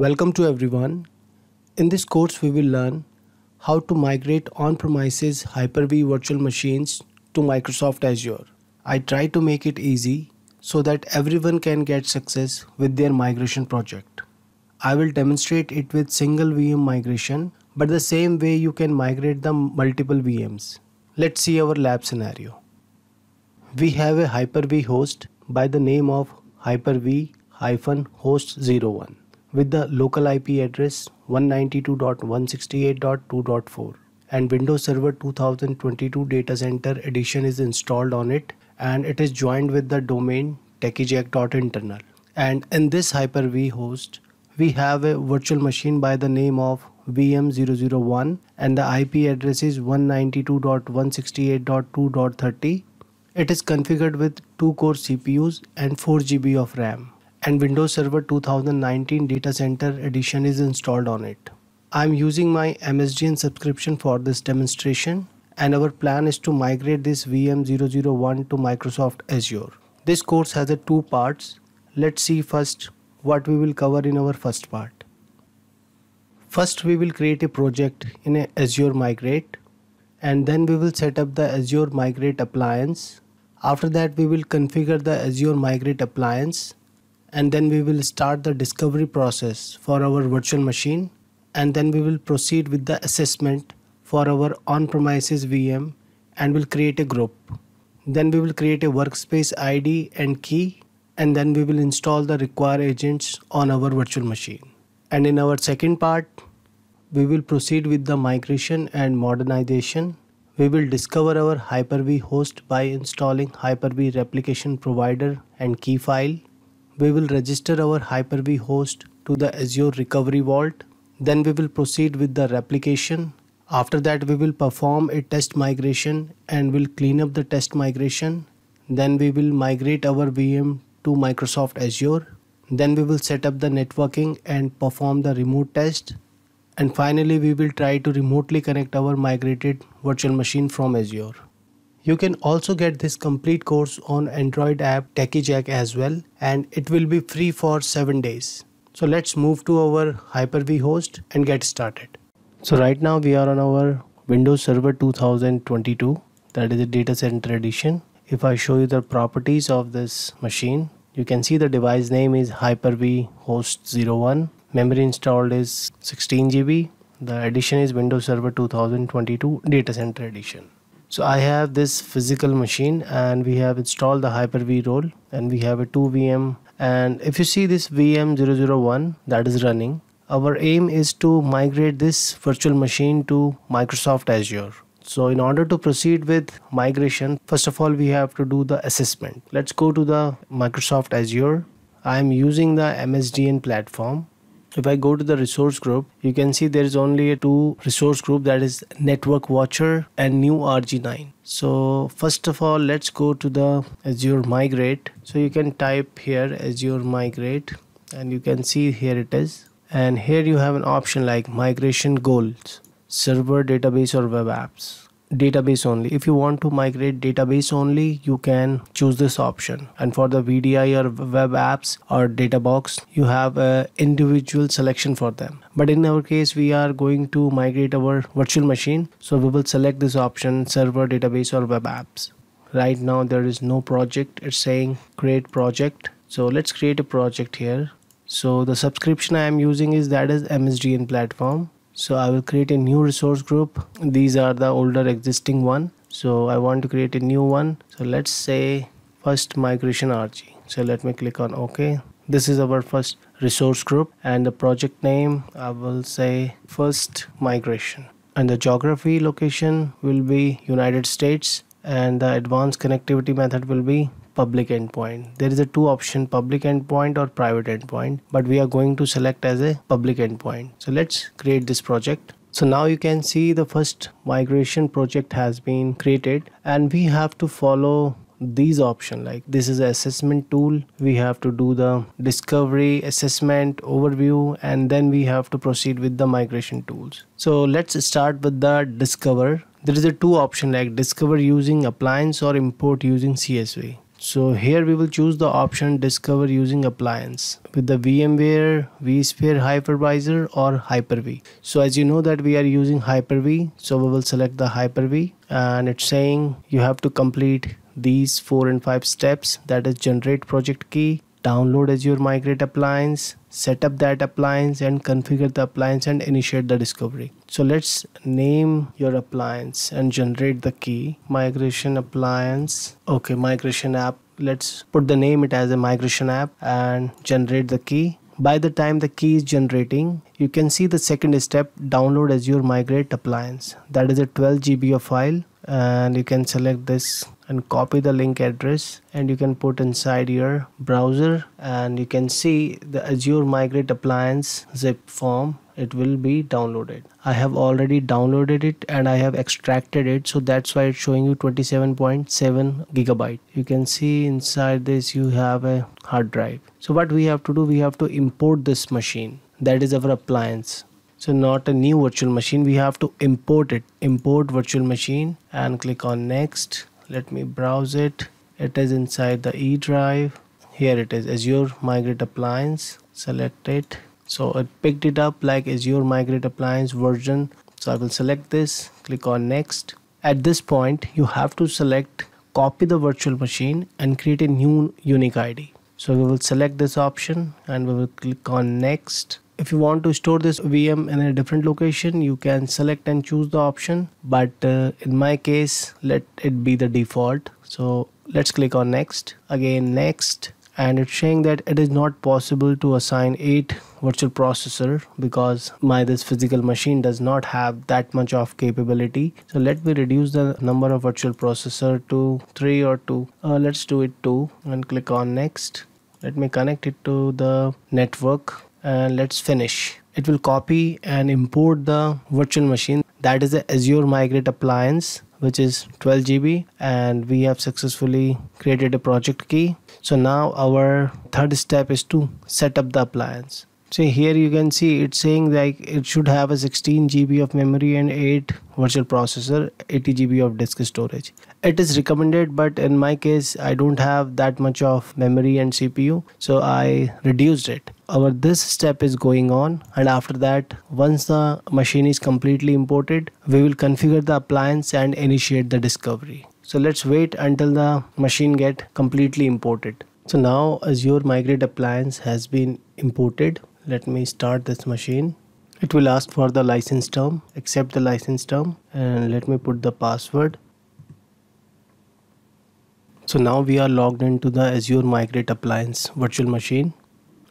Welcome to everyone. In this course, we will learn how to migrate on-premises Hyper-V virtual machines to Microsoft Azure. I try to make it easy so that everyone can get success with their migration project. I will demonstrate it with single VM migration, but the same way you can migrate the multiple VMs. Let's see our lab scenario. We have a Hyper-V host by the name of Hyper-V-host01 with the local IP address 192.168.2.4 and Windows Server 2022 Data Center Edition is installed on it and it is joined with the domain techijack.internal. And in this Hyper-V host, we have a virtual machine by the name of VM001 and the IP address is 192.168.2.30. It is configured with 2 core CPUs and 4 GB of RAM and Windows Server 2019 Data Center Edition is installed on it. I'm using my MSDN subscription for this demonstration and our plan is to migrate this VM001 to Microsoft Azure. This course has a two parts. Let's see first what we will cover in our first part. First we will create a project in Azure Migrate and then we will set up the Azure Migrate appliance. After that we will configure the Azure Migrate appliance and then we will start the discovery process for our virtual machine and then we will proceed with the assessment for our on-premises VM and will create a group. Then we will create a workspace ID and key and then we will install the required agents on our virtual machine. And in our second part, we will proceed with the migration and modernization. We will discover our Hyper-V host by installing Hyper-V replication provider and key file we will register our Hyper-V host to the Azure Recovery Vault. Then we will proceed with the replication. After that we will perform a test migration and will clean up the test migration. Then we will migrate our VM to Microsoft Azure. Then we will set up the networking and perform the remote test. And finally we will try to remotely connect our migrated virtual machine from Azure. You can also get this complete course on Android app Techi Jack as well and it will be free for 7 days. So let's move to our Hyper-V host and get started. So right now we are on our Windows Server 2022 that is the data center edition. If I show you the properties of this machine, you can see the device name is Hyper-V host 01. Memory installed is 16 GB. The edition is Windows Server 2022 data center edition. So I have this physical machine and we have installed the Hyper-V role and we have a 2 VM and if you see this VM001 that is running our aim is to migrate this virtual machine to Microsoft Azure. So in order to proceed with migration, first of all, we have to do the assessment. Let's go to the Microsoft Azure. I'm using the MSDN platform if I go to the resource group, you can see there is only a two resource group that is Network Watcher and New RG9. So first of all, let's go to the Azure Migrate. So you can type here Azure Migrate and you can see here it is. And here you have an option like migration goals, server, database or web apps database only. If you want to migrate database only you can choose this option. And for the VDI or web apps or data box you have a individual selection for them. But in our case we are going to migrate our virtual machine. So we will select this option server database or web apps. Right now there is no project. It's saying create project. So let's create a project here. So the subscription I am using is that is MSDN platform so I will create a new resource group. These are the older existing one. So I want to create a new one. So let's say first migration RG so let me click on OK. This is our first resource group. And the project name I will say first migration. And the geography location will be United States. And the advanced connectivity method will be public endpoint. There is a two option public endpoint or private endpoint but we are going to select as a public endpoint. So let's create this project. So now you can see the first migration project has been created and we have to follow these options like this is assessment tool. We have to do the discovery assessment overview and then we have to proceed with the migration tools. So let's start with the discover. There is a two option like discover using appliance or import using csv so here we will choose the option discover using appliance with the VMware vSphere hypervisor or Hyper-V. So as you know that we are using Hyper-V so we will select the Hyper-V and it's saying you have to complete these four and five steps that is generate project key download Azure Migrate appliance, set up that appliance and configure the appliance and initiate the discovery. So let's name your appliance and generate the key migration appliance. Okay, migration app. Let's put the name it as a migration app and generate the key. By the time the key is generating, you can see the second step download Azure Migrate appliance. That is a 12 GB of file and you can select this and copy the link address and you can put inside your browser and you can see the Azure Migrate appliance zip form. It will be downloaded. I have already downloaded it and I have extracted it so that's why it's showing you 27.7 gigabyte. You can see inside this you have a hard drive. So what we have to do we have to import this machine. That is our appliance. So not a new virtual machine we have to import it. Import virtual machine and click on next let me browse it. It is inside the e drive here it is azure migrate appliance. Select it. So it picked it up like azure migrate appliance version. So i will select this. Click on next. At this point you have to select copy the virtual machine and create a new unique id so we will select this option and we will click on next if you want to store this VM in a different location you can select and choose the option. But uh, in my case let it be the default. So let's click on next. Again next. And it's saying that it is not possible to assign 8 virtual processor because my this physical machine does not have that much of capability. So let me reduce the number of virtual processor to 3 or 2 uh, let's do it 2 and click on next. Let me connect it to the network and let's finish. It will copy and import the virtual machine. That is the azure migrate appliance which is 12 GB and we have successfully created a project key. So now our third step is to set up the appliance so here you can see it's saying like it should have a 16 GB of memory and 8 virtual processor 80 GB of disk storage. It is recommended but in my case I don't have that much of memory and CPU so I reduced it. Our this step is going on and after that once the machine is completely imported we will configure the appliance and initiate the discovery. So let's wait until the machine get completely imported. So now Azure Migrate appliance has been imported let me start this machine. It will ask for the license term accept the license term and let me put the password. So now we are logged into the Azure Migrate appliance virtual machine.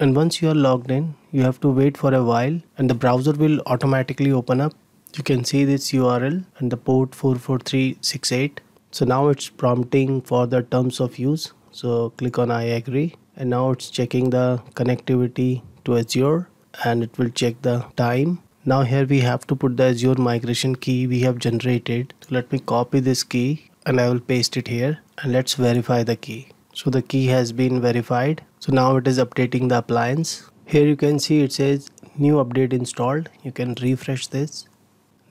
And once you are logged in you have to wait for a while and the browser will automatically open up. You can see this URL and the port 44368 so now it's prompting for the terms of use. So click on I agree and now it's checking the connectivity to Azure and it will check the time. Now here we have to put the Azure migration key we have generated. Let me copy this key and I will paste it here and let's verify the key. So the key has been verified. So now it is updating the appliance. Here you can see it says new update installed. You can refresh this.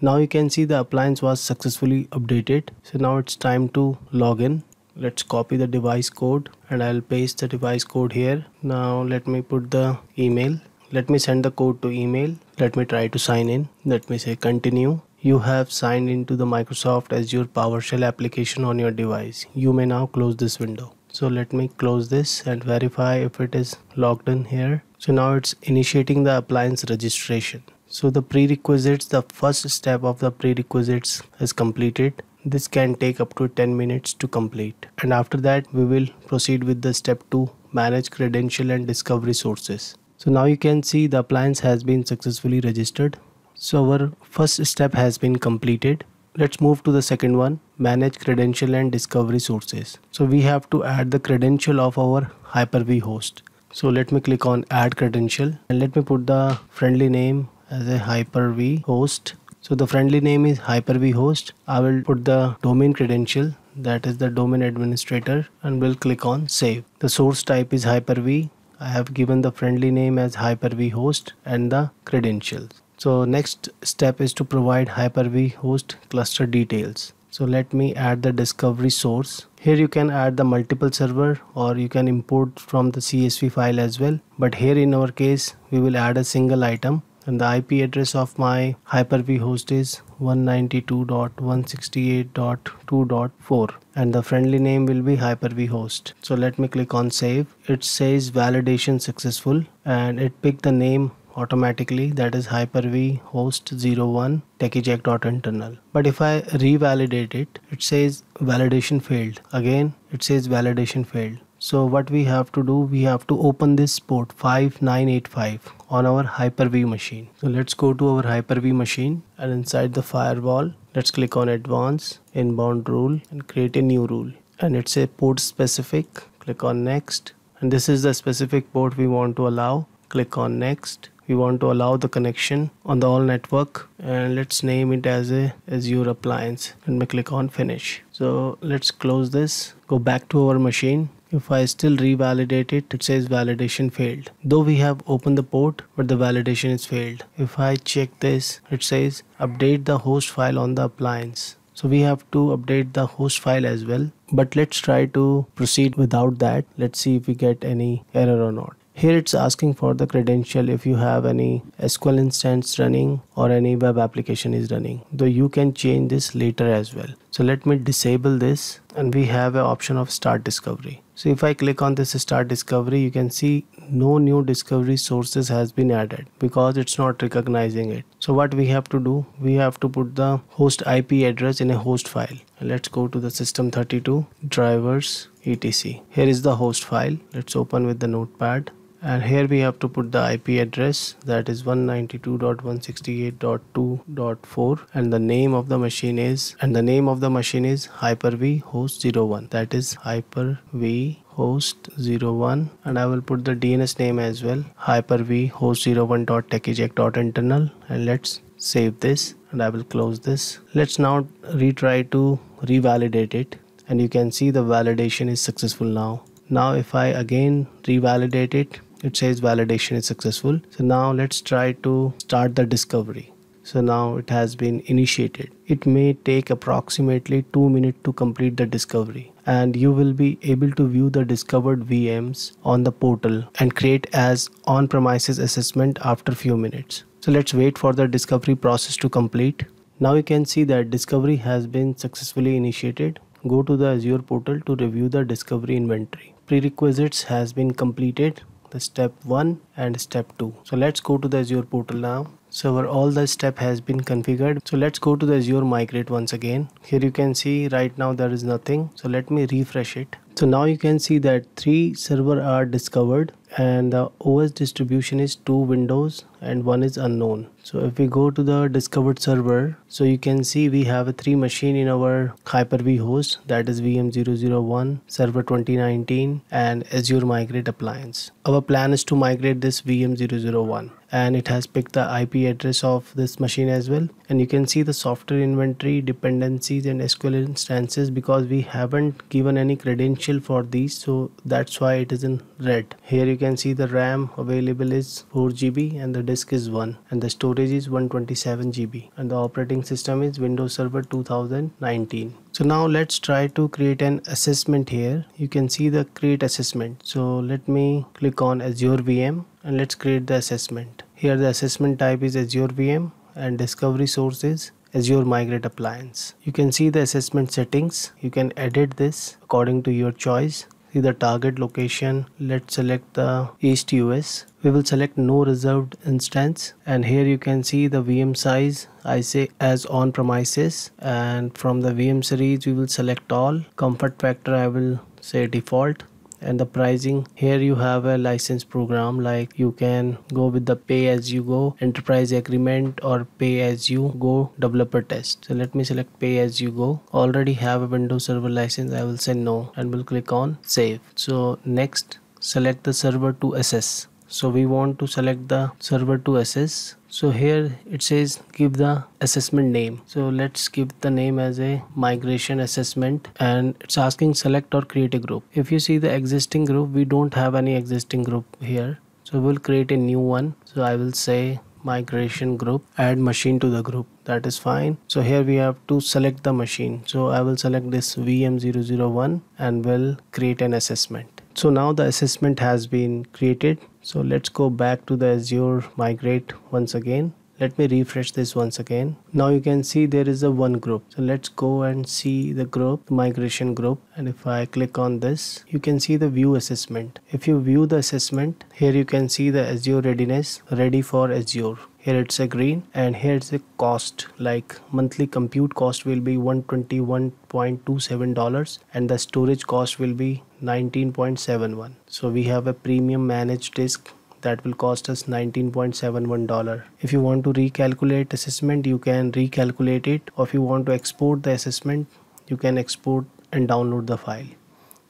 Now you can see the appliance was successfully updated. So now it's time to log in let's copy the device code and I'll paste the device code here. Now let me put the email. Let me send the code to email. Let me try to sign in. Let me say continue. You have signed into the Microsoft Azure PowerShell application on your device. You may now close this window. So let me close this and verify if it is logged in here. So now it's initiating the appliance registration. So the prerequisites the first step of the prerequisites is completed this can take up to 10 minutes to complete. And after that, we will proceed with the step 2 manage credential and discovery sources. So now you can see the appliance has been successfully registered. So our first step has been completed. Let's move to the second one manage credential and discovery sources. So we have to add the credential of our Hyper-V host. So let me click on add credential and let me put the friendly name as a Hyper-V host so the friendly name is Hyper-V host. I will put the domain credential that is the domain administrator and will click on save. The source type is Hyper-V. I have given the friendly name as Hyper-V host and the credentials. So next step is to provide Hyper-V host cluster details. so let me add the discovery source here you can add the multiple server or you can import from the csv file as well but here in our case we will add a single item and the IP address of my Hyper-V host is 192.168.2.4 and the friendly name will be Hyper-V host. So let me click on save. It says validation successful and it picked the name automatically that is Hyper-V host 01 techijack.internal. But if I revalidate it, it says validation failed. Again, it says validation failed so what we have to do we have to open this port 5985 on our hyper-v machine. So let's go to our hyper-v machine and inside the firewall let's click on advanced inbound rule and create a new rule. And it's a port specific. Click on next. And this is the specific port we want to allow. Click on next. We want to allow the connection on the all network. And let's name it as a azure appliance. And we click on finish. So let's close this. Go back to our machine if I still revalidate it, it says validation failed. Though we have opened the port, but the validation is failed. If I check this, it says update the host file on the appliance. So we have to update the host file as well. But let's try to proceed without that. Let's see if we get any error or not. Here it's asking for the credential if you have any SQL instance running or any web application is running. Though you can change this later as well. So let me disable this and we have an option of start discovery. So if I click on this start discovery, you can see no new discovery sources has been added because it's not recognizing it. So what we have to do, we have to put the host IP address in a host file. Let's go to the system32 drivers etc. Here is the host file. Let's open with the notepad and here we have to put the IP address that is 192.168.2.4 and the name of the machine is and the name of the machine is Hyper-V host 01 that is Hyper-V host 01 and I will put the DNS name as well Hyper-V host 01.techijack.internal and let's save this and I will close this. Let's now retry to revalidate it. And you can see the validation is successful now. Now if I again revalidate it it says validation is successful. So now let's try to start the discovery. So now it has been initiated. It may take approximately 2 minutes to complete the discovery. And you will be able to view the discovered VMs on the portal and create as on-premises assessment after few minutes. So let's wait for the discovery process to complete. Now you can see that discovery has been successfully initiated. Go to the Azure portal to review the discovery inventory. Prerequisites has been completed the step 1 and step 2 so let's go to the azure portal now. So all the step has been configured. So let's go to the azure migrate once again. Here you can see right now there is nothing. So let me refresh it. So now you can see that three server are discovered and the OS distribution is two windows and one is unknown. So if we go to the discovered server, so you can see we have a three machine in our Hyper-V host that is VM001, Server 2019 and Azure Migrate Appliance. Our plan is to migrate this VM001 and it has picked the IP address of this machine as well. And you can see the software inventory dependencies and SQL instances because we haven't given any credential for these. So that's why it is in red. Here you can see the RAM available is 4 GB and the disk is 1 and the storage is 127 GB and the operating system is Windows Server 2019 so now let's try to create an assessment here. You can see the create assessment. So let me click on Azure VM and let's create the assessment here the assessment type is Azure VM and discovery source is Azure Migrate Appliance. You can see the assessment settings. You can edit this according to your choice. See the target location. Let's select the East US. We will select no reserved instance and here you can see the VM size. I say as on premises and from the VM series we will select all. Comfort factor I will say default and the pricing. Here you have a license program like you can go with the pay as you go enterprise agreement or pay as you go developer test. So let me select pay as you go. Already have a windows server license i will say no and we'll click on save. So next select the server to assess so we want to select the server to assess so here it says give the assessment name. So let's give the name as a migration assessment. And it's asking select or create a group. If you see the existing group we don't have any existing group here. So we'll create a new one. So i will say migration group add machine to the group. That is fine. So here we have to select the machine. So I will select this VM001 and will create an assessment so now the assessment has been created. So let's go back to the Azure migrate once again. Let me refresh this once again. Now you can see there is a one group. So let's go and see the group migration group. And if I click on this you can see the view assessment. If you view the assessment here you can see the Azure readiness ready for Azure here it's a green and here it's a cost. Like monthly compute cost will be 121.27 dollars and the storage cost will be 19.71 so we have a premium managed disk that will cost us $19.71 if you want to recalculate assessment you can recalculate it. Or if you want to export the assessment you can export and download the file.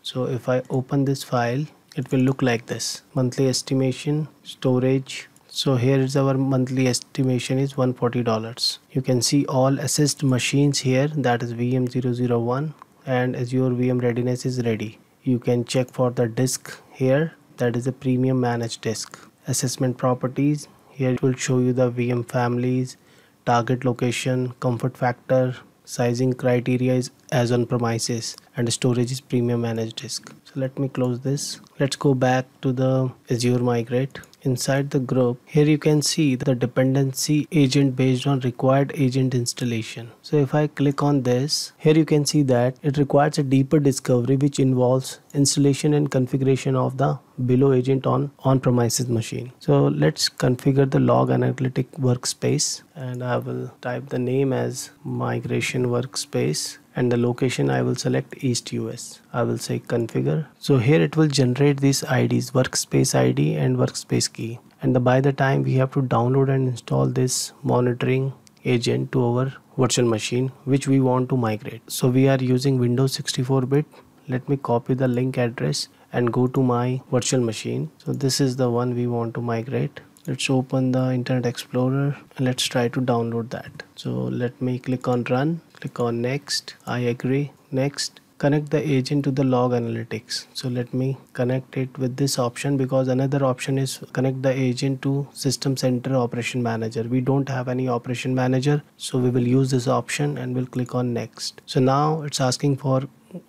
So if I open this file it will look like this. Monthly estimation storage so here is our monthly estimation is $140 you can see all assessed machines here that is VM001 and Azure VM readiness is ready. You can check for the disk here that is a premium managed disk. Assessment properties here it will show you the VM families target location comfort factor sizing criteria is as on premises and storage is premium managed disk. So let me close this. Let's go back to the azure migrate inside the group here you can see the dependency agent based on required agent installation so if I click on this here you can see that it requires a deeper discovery which involves installation and configuration of the below agent on on-premises machine so let's configure the log analytic workspace and I will type the name as migration workspace and the location I will select East US. I will say configure. So here it will generate these IDs workspace ID and workspace key and the, by the time we have to download and install this monitoring agent to our virtual machine which we want to migrate. So we are using Windows 64 bit. Let me copy the link address and go to my virtual machine. So this is the one we want to migrate let's open the internet explorer and let's try to download that so let me click on run click on next i agree next connect the agent to the log analytics. So let me connect it with this option because another option is connect the agent to system center operation manager. We don't have any operation manager so we will use this option and we'll click on next. So now it's asking for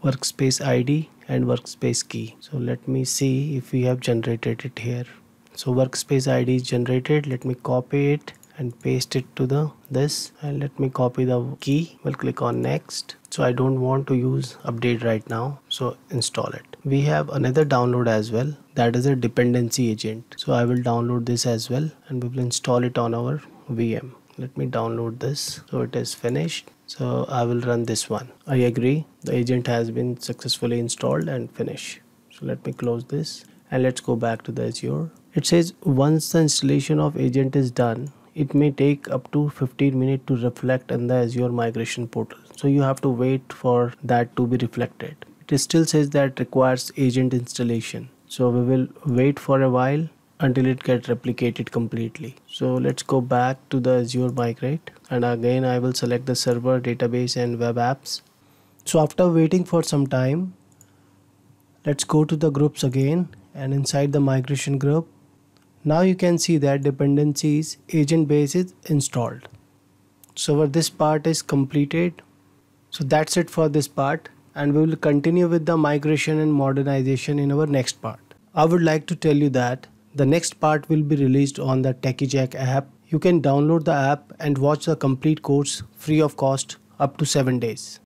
workspace id and workspace key. So let me see if we have generated it here. So workspace id is generated. Let me copy it and paste it to the this and let me copy the key. We'll click on next. So I don't want to use update right now. So install it. We have another download as well. That is a dependency agent. So I will download this as well and we will install it on our VM. Let me download this. So it is finished. So I will run this one. I agree. The agent has been successfully installed and finished. So let me close this and let's go back to the Azure. It says once the installation of agent is done it may take up to 15 minutes to reflect in the Azure migration portal. So you have to wait for that to be reflected. It still says that requires agent installation. So we will wait for a while until it gets replicated completely. So let's go back to the Azure migrate and again I will select the server, database and web apps. So after waiting for some time, let's go to the groups again and inside the migration group now you can see that dependencies agent base is installed. So this part is completed. So that's it for this part and we will continue with the migration and modernization in our next part. I would like to tell you that the next part will be released on the Techi Jack app. You can download the app and watch the complete course free of cost up to 7 days.